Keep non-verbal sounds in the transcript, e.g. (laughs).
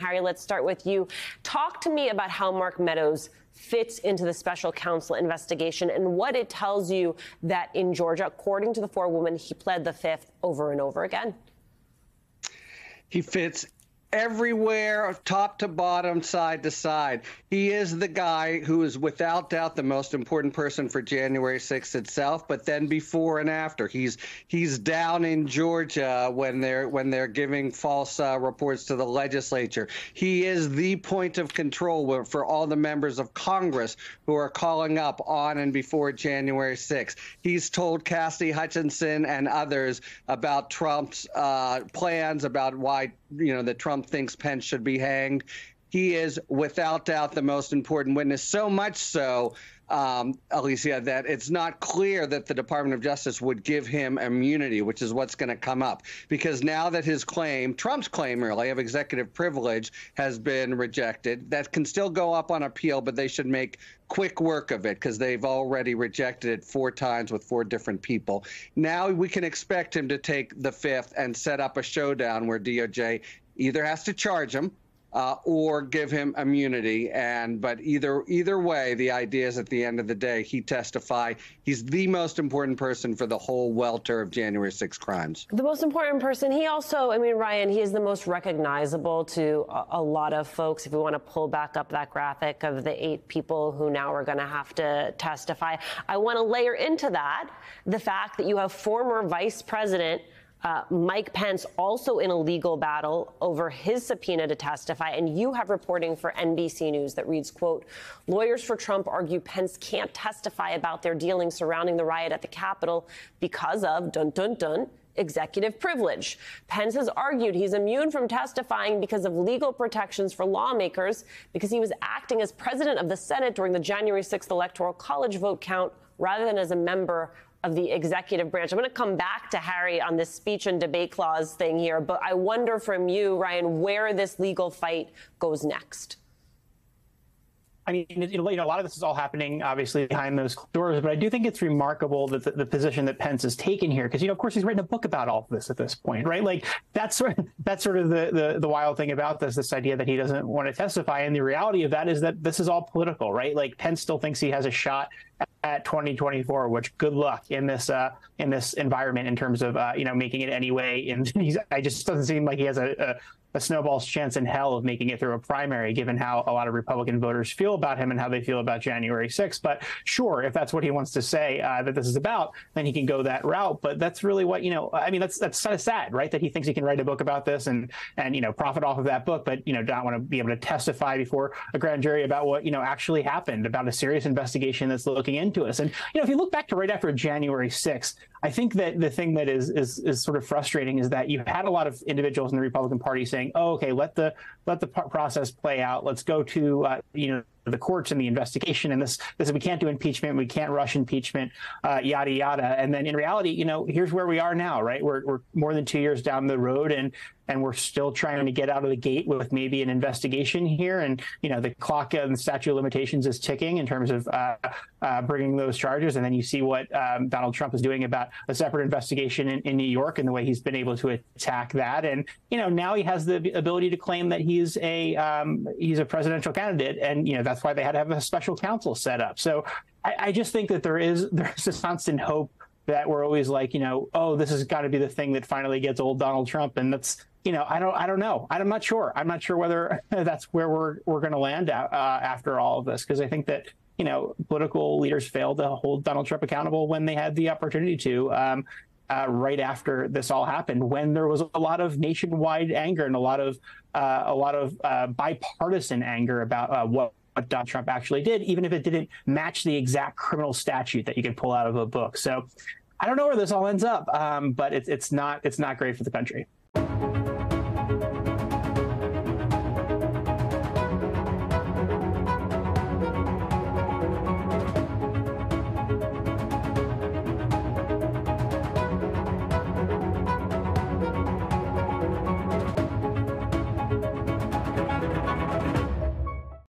Harry, let's start with you. Talk to me about how Mark Meadows fits into the special counsel investigation and what it tells you that in Georgia, according to the forewoman, he pled the fifth over and over again. He fits everywhere, top to bottom, side to side. He is the guy who is without doubt the most important person for January 6th itself, but then before and after. He's he's down in Georgia when they're when they're giving false uh, reports to the legislature. He is the point of control for all the members of Congress who are calling up on and before January 6th. He's told Cassidy Hutchinson and others about Trump's uh, plans about why you know that Trump thinks Pence should be hanged. He is without doubt the most important witness. So much so, um, Alicia, that it's not clear that the Department of Justice would give him immunity, which is what's going to come up. Because now that his claim, Trump's claim really, of executive privilege has been rejected, that can still go up on appeal, but they should make quick work of it because they've already rejected it four times with four different people. Now we can expect him to take the fifth and set up a showdown where DOJ either has to charge him uh, or give him immunity. And but either either way, the idea is at the end of the day, he testify. He's the most important person for the whole welter of January 6 crimes. The most important person. He also, I mean, Ryan, he is the most recognizable to a, a lot of folks. If we want to pull back up that graphic of the eight people who now are going to have to testify, I want to layer into that the fact that you have former Vice President uh, Mike Pence also in a legal battle over his subpoena to testify. And you have reporting for NBC News that reads, quote, lawyers for Trump argue Pence can't testify about their dealings surrounding the riot at the Capitol because of dun dun dun executive privilege. Pence has argued he's immune from testifying because of legal protections for lawmakers because he was acting as president of the Senate during the January 6th electoral college vote count rather than as a member of the executive branch. I'm going to come back to Harry on this speech and debate clause thing here, but I wonder from you, Ryan, where this legal fight goes next. I mean, you know, a lot of this is all happening obviously behind those doors, but I do think it's remarkable that the, the position that Pence has taken here, because you know, of course, he's written a book about all of this at this point, right? Like that's sort of, that's sort of the, the the wild thing about this, this idea that he doesn't want to testify, and the reality of that is that this is all political, right? Like Pence still thinks he has a shot at 2024 which good luck in this uh, in this environment in terms of uh, you know making it anyway and (laughs) he's I just doesn't seem like he has a, a snowball's chance in hell of making it through a primary, given how a lot of Republican voters feel about him and how they feel about January 6th. But sure, if that's what he wants to say uh, that this is about, then he can go that route. But that's really what you know. I mean, that's that's kind of sad, right? That he thinks he can write a book about this and and you know profit off of that book, but you know not want to be able to testify before a grand jury about what you know actually happened, about a serious investigation that's looking into us. And you know, if you look back to right after January 6th, I think that the thing that is is is sort of frustrating is that you had a lot of individuals in the Republican Party saying saying, "Oh, okay, let the let the process play out. Let's go to uh, you know the courts and the investigation and this this we can't do impeachment we can't rush impeachment uh, yada yada. And then in reality you know here's where we are now right? We're, we're more than two years down the road and and we're still trying to get out of the gate with maybe an investigation here. And you know the clock and the statute of limitations is ticking in terms of uh, uh, bringing those charges. And then you see what um, Donald Trump is doing about a separate investigation in, in New York and the way he's been able to attack that. And you know now he has the ability to claim that he's a um, he's a presidential candidate. And you know that's why they had to have a special counsel set up. So I, I just think that there is (laughs) there's this constant hope that we're always like, you know, oh, this has got to be the thing that finally gets old Donald Trump, and that's you know, I don't, I don't know. I'm not sure. I'm not sure whether (laughs) that's where we're we're going to land uh, after all of this, because I think that you know, political leaders failed to hold Donald Trump accountable when they had the opportunity to. Um, uh, right after this all happened, when there was a lot of nationwide anger and a lot of uh, a lot of uh, bipartisan anger about uh, what what Donald Trump actually did, even if it didn't match the exact criminal statute that you could pull out of a book. So I don't know where this all ends up, um, but it's it's not it's not great for the country.